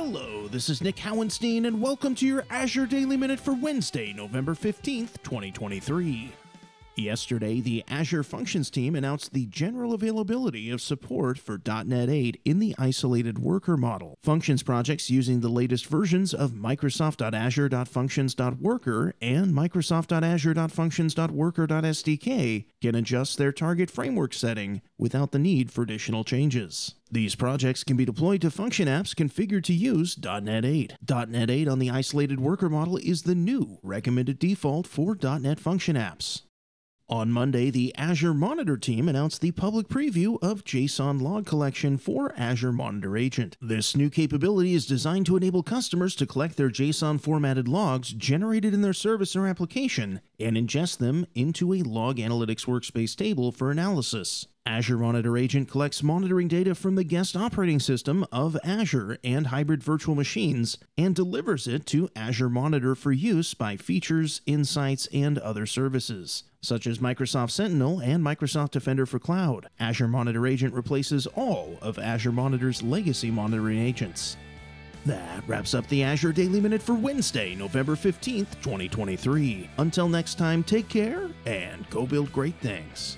Hello, this is Nick Hauenstein, and welcome to your Azure Daily Minute for Wednesday, November 15th, 2023. Yesterday, the Azure Functions team announced the general availability of support for .NET 8 in the isolated worker model. Functions projects using the latest versions of Microsoft.Azure.Functions.Worker and Microsoft.Azure.Functions.Worker.SDK can adjust their target framework setting without the need for additional changes. These projects can be deployed to function apps configured to use .NET 8. .NET 8 on the isolated worker model is the new recommended default for .NET function apps. On Monday, the Azure Monitor team announced the public preview of JSON log collection for Azure Monitor Agent. This new capability is designed to enable customers to collect their JSON formatted logs generated in their service or application and ingest them into a log analytics workspace table for analysis. Azure Monitor Agent collects monitoring data from the guest operating system of Azure and hybrid virtual machines and delivers it to Azure Monitor for use by features, insights, and other services, such as Microsoft Sentinel and Microsoft Defender for Cloud. Azure Monitor Agent replaces all of Azure Monitor's legacy monitoring agents. That wraps up the Azure Daily Minute for Wednesday, November 15th, 2023. Until next time, take care and go build great things.